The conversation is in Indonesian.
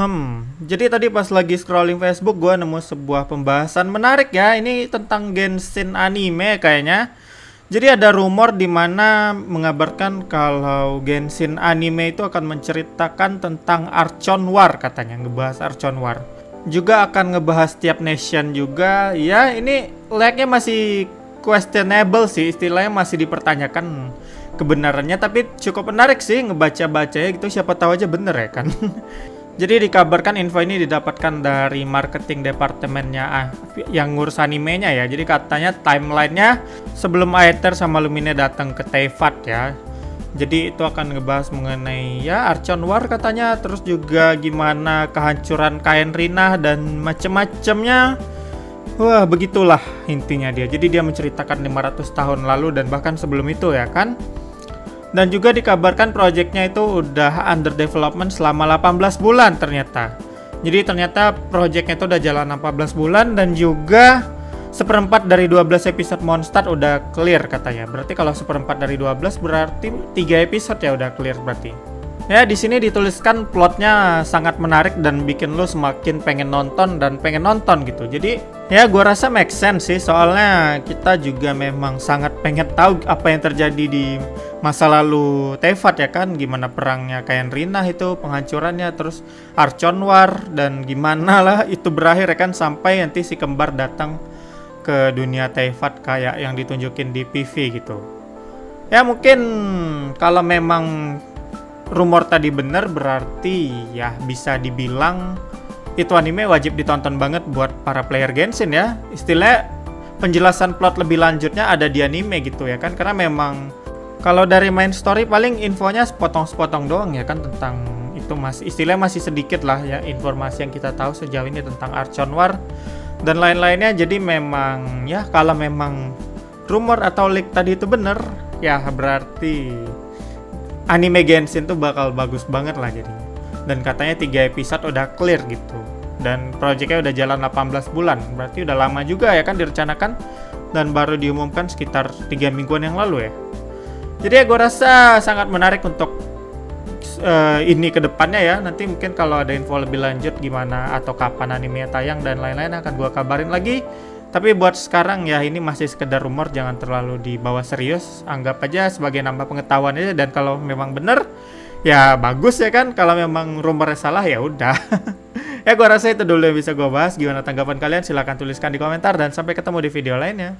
Hmm, jadi tadi pas lagi scrolling Facebook gue nemu sebuah pembahasan menarik ya. Ini tentang Genshin anime kayaknya. Jadi ada rumor di mana mengabarkan kalau Genshin anime itu akan menceritakan tentang Archon War katanya, ngebahas Archon War. Juga akan ngebahas tiap nation juga. Ya, ini lagnya masih questionable sih, istilahnya masih dipertanyakan kebenarannya tapi cukup menarik sih ngebaca-bacanya gitu siapa tahu aja bener ya kan. Jadi dikabarkan info ini didapatkan dari marketing departemennya ah, yang ngurus animenya ya. Jadi katanya timelinenya sebelum Aether sama Lumine datang ke Teyvat ya. Jadi itu akan ngebahas mengenai ya Archon War katanya, terus juga gimana kehancuran Kain Rina dan macem-macemnya. Wah, begitulah intinya dia. Jadi dia menceritakan 500 tahun lalu dan bahkan sebelum itu ya kan. Dan juga dikabarkan proyeknya itu udah under development selama 18 bulan ternyata. Jadi ternyata proyeknya itu udah jalan 18 bulan dan juga seperempat dari 12 episode Mondstadt udah clear katanya. Berarti kalau seperempat dari 12 berarti 3 episode ya udah clear berarti. Ya di sini dituliskan plotnya sangat menarik dan bikin lo semakin pengen nonton dan pengen nonton gitu. Jadi ya gua rasa make sense sih soalnya kita juga memang sangat pengen tahu apa yang terjadi di masa lalu Tefat ya kan? Gimana perangnya Kain Rina itu penghancurannya terus Archon War dan gimana lah itu berakhir ya kan? Sampai nanti si kembar datang ke dunia Tefat kayak yang ditunjukin di PV gitu. Ya mungkin kalau memang rumor tadi bener berarti ya bisa dibilang itu anime wajib ditonton banget buat para player Genshin ya. Istilah penjelasan plot lebih lanjutnya ada di anime gitu ya kan karena memang kalau dari main story paling infonya sepotong-sepotong doang ya kan tentang itu masih istilah masih sedikit lah ya informasi yang kita tahu sejauh ini tentang Archon War dan lain-lainnya. Jadi memang ya kalau memang rumor atau leak tadi itu bener ya berarti anime Genshin tuh bakal bagus banget lah jadinya dan katanya tiga episode udah clear gitu. Dan proyeknya udah jalan 18 bulan. Berarti udah lama juga ya kan direncanakan. Dan baru diumumkan sekitar tiga mingguan yang lalu ya. Jadi ya gue rasa sangat menarik untuk uh, ini ke depannya ya. Nanti mungkin kalau ada info lebih lanjut gimana atau kapan animenya tayang dan lain-lain akan gue kabarin lagi. Tapi buat sekarang ya ini masih sekedar rumor, jangan terlalu dibawa serius. Anggap aja sebagai nambah pengetahuan aja dan kalau memang bener ya bagus ya kan. Kalau memang rumornya salah ya udah. ya gue rasa itu dulu yang bisa gue bahas. Gimana tanggapan kalian? Silahkan tuliskan di komentar dan sampai ketemu di video lainnya.